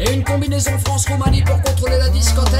Et une combinaison France-Roumanie pour contrôler la discothèque.